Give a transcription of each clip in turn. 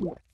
Yeah.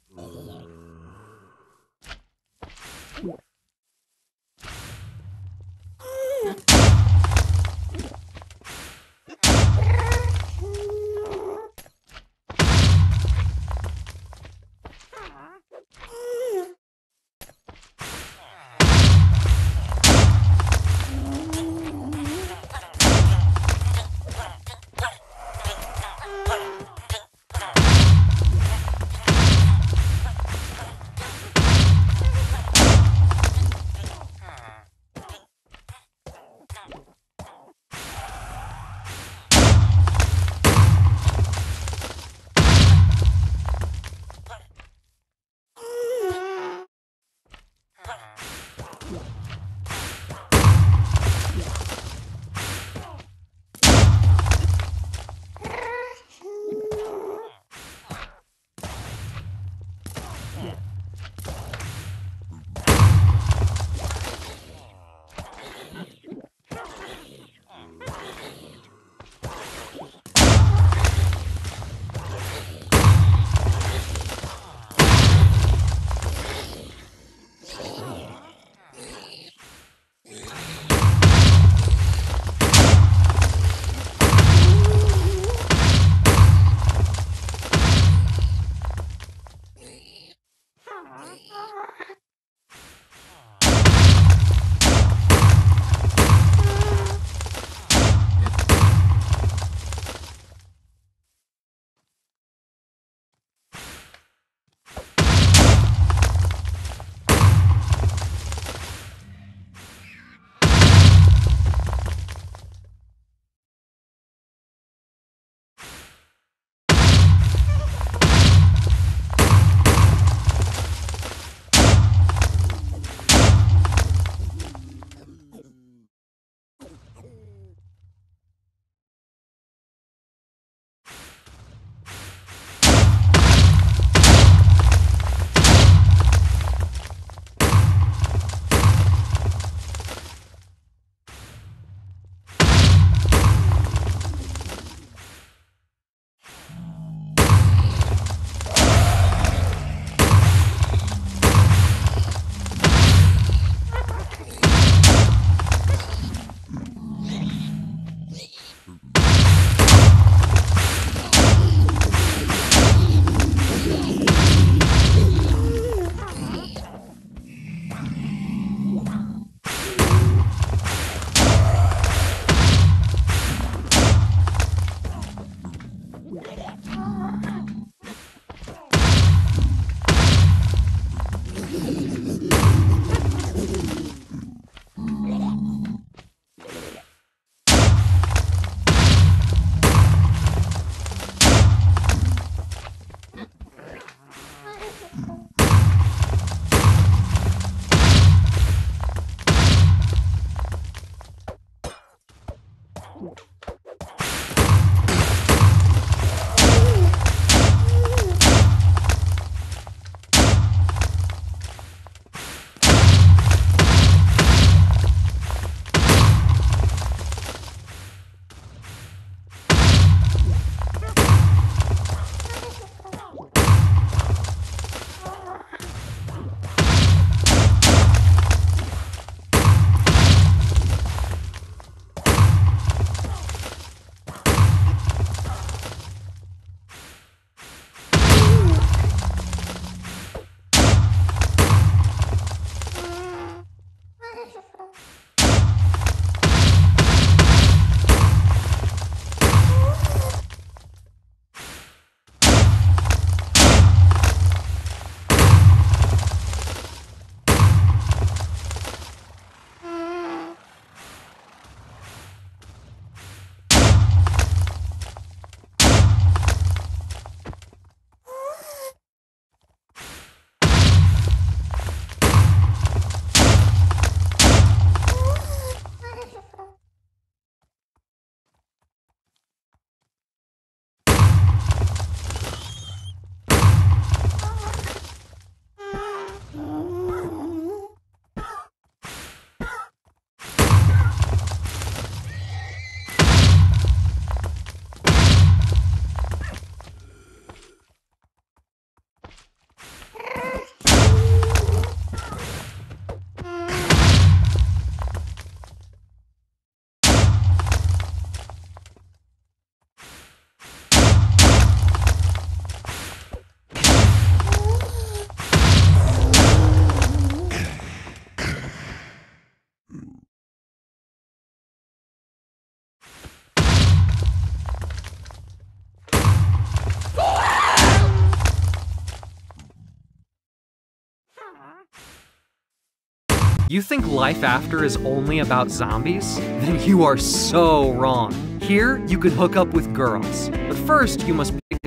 You think life after is only about zombies? Then you are so wrong. Here, you can hook up with girls. But first, you must pick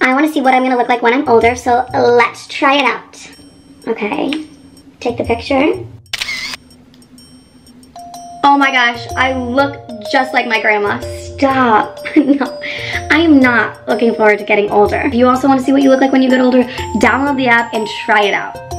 I want to see what I'm going to look like when I'm older, so let's try it out. Okay, take the picture. Oh my gosh, I look just like my grandma. Stop. no, I am not looking forward to getting older. If you also want to see what you look like when you get older, download the app and try it out.